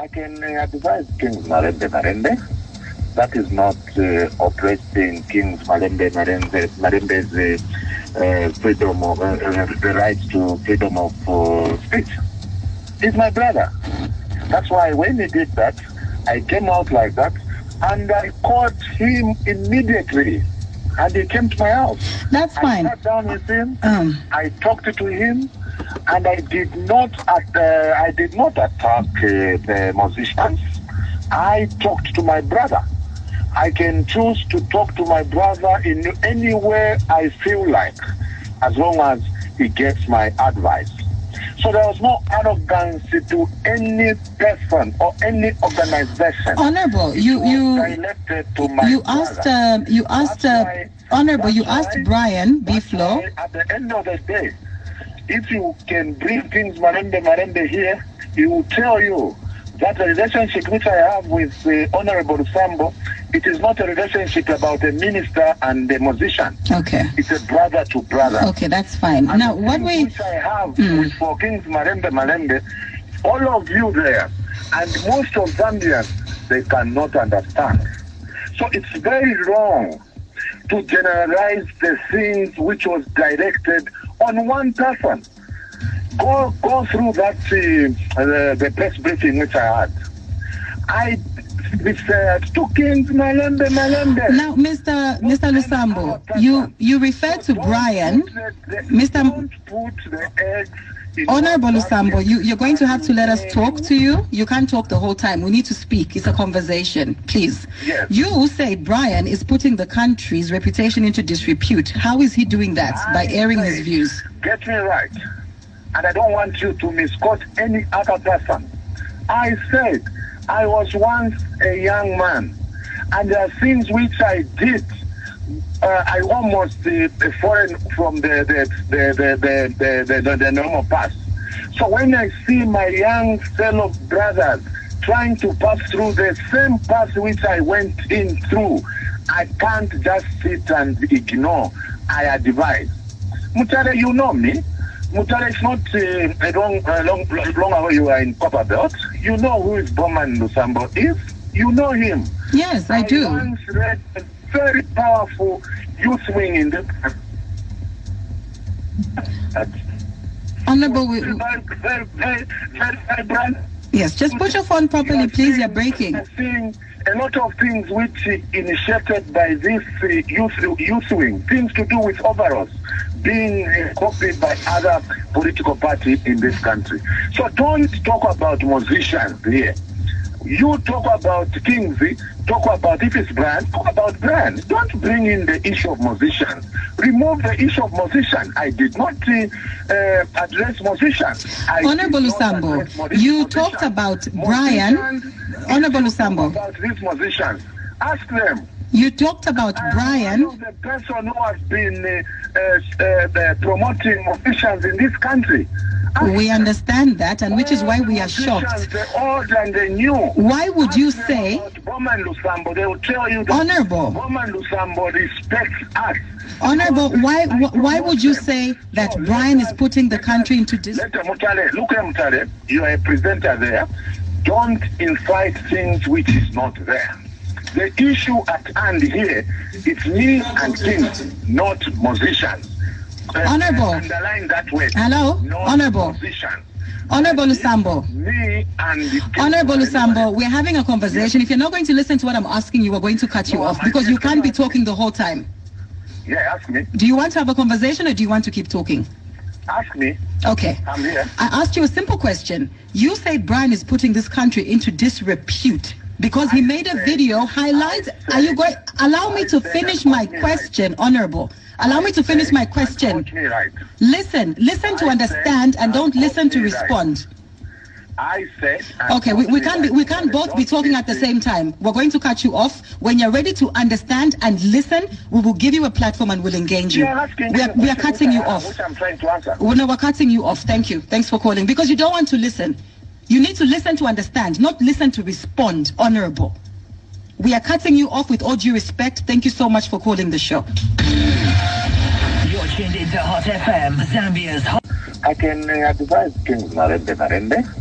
I can uh, advise Kings Malembe Malembe. That is not uh, oppressing Kings Malembe Malembe Malembe's uh, uh, freedom of uh, uh, the right to freedom of uh, speech. He's my brother. That's why when he did that, I came out like that, and I caught him immediately, and he came to my house. That's I fine. sat down with him. Um, I talked to him, and I did not at, uh, I did not attack uh, the musicians. I talked to my brother. I can choose to talk to my brother in any way I feel like, as long as he gets my advice. So there was no arrogance to any person or any organization. Honorable, you you directed to my you asked um, you asked uh, honorable you asked Brian B-Flow. At the end of the day, if you can bring Kings Malembe Malembe here, he will tell you that the relationship which I have with uh, Honorable Sambo, it is not a relationship about a minister and a musician. Okay. It's a brother to brother. Okay, that's fine. And Now, what we which I have Mm. with for Kings Malembe Malembe, all of you there, and most of Zambians, they cannot understand. So it's very wrong to generalize the things which was directed on one person. Go go through that uh, the, the press briefing which I had. I said to Kings Malembe Malembe. now, Mr. Mr. Lusambo, you you referred to Brian. the- Mr. Don't put the eggs Honorable one you, you're going to have to let us talk to you. You can't talk the whole time. We need to speak. It's a conversation, please. Yes. You said Brian is putting the country's reputation into disrepute. How is he doing that? By I airing his views. Get me right. And I don't want you to misquote any other person. I said I was once a young man, and there are things which I did. Uh, I almost uh, foreign from the the the the the, the, the, the, normal path. So when I see my young fellow brothers trying to pass through the same path which I went in through, I can't just sit and ignore. I advise. Mutale, you know me. Mutale is not uh, a long, uh, long, long, away you are in Copperbelt. You know who is Bowman Lusambo is. You know him. Yes, I do. once read very powerful youth wing in the. Honorable, we, Very, very, very, very, very brand. yes, just put your phone properly, please. You're breaking. A lot of things which initiated by this uh, youth, youth wing, things to do with overalls, being copied by other political parties in this country. So don't talk about musicians here. You talk about Kings, talk about if it's brand, talk about brand. Don't bring in the issue of musicians. Remove the issue of musician. I did not uh, uh, address musicians. I Honorable did not Lusambo, address musicians. you talked about Brian. Honorable talk About these musicians, ask them. You talked about am Brian. the person who has been uh, uh, uh, promoting musicians in this country. We understand that, and which is why we are shocked. The old and the new. Why would you say, about Bowman Lusambo? They will tell you that Honorable, Bowman Lusambo respects us. Honorable, why wh- why would you say that Brian is putting the country into dis? Let them Mutale, look at Mutale, you are a presenter there. Don't incite things which is not there. The issue at hand here is me and Kings, not musicians. Honorable. Underline that word. Hello? Honorable. Honorable Lusambo. Me and the Kings Honorable Lusambo, we're having a conversation. If you're not going to listen to what I'm asking you, we're going to cut you No, off because you can't be talking the whole time. Yeah, ask me. Do you want to have a conversation or do you want to keep talking? Ask me. Okay. I'm here. I asked you a simple question. You said Brian is putting this country into disrepute because he I made a video highlights. I Are you going? Allow me I to finish my question, Honorable. Allow me to finish my question. Right. Listen, listen to I understand and don't listen to right. respond. I said. Okay, we, we can't be, we can't both be talking at the same time. We're going to cut you off. When you're ready to understand and listen, we will give you a platform and we'll engage you. We are, we are cutting you I off. I'm trying to answer. Well, no, we're cutting you off. Thank you. Thanks for calling. Because you don't want to listen. You need to listen to understand, not listen to respond. Honorable. We are cutting you off with all due respect. Thank you so much for calling the show. You're tuned into Hot FM, Zambia's hot. I can uh, advise Kings Malembe Malembe.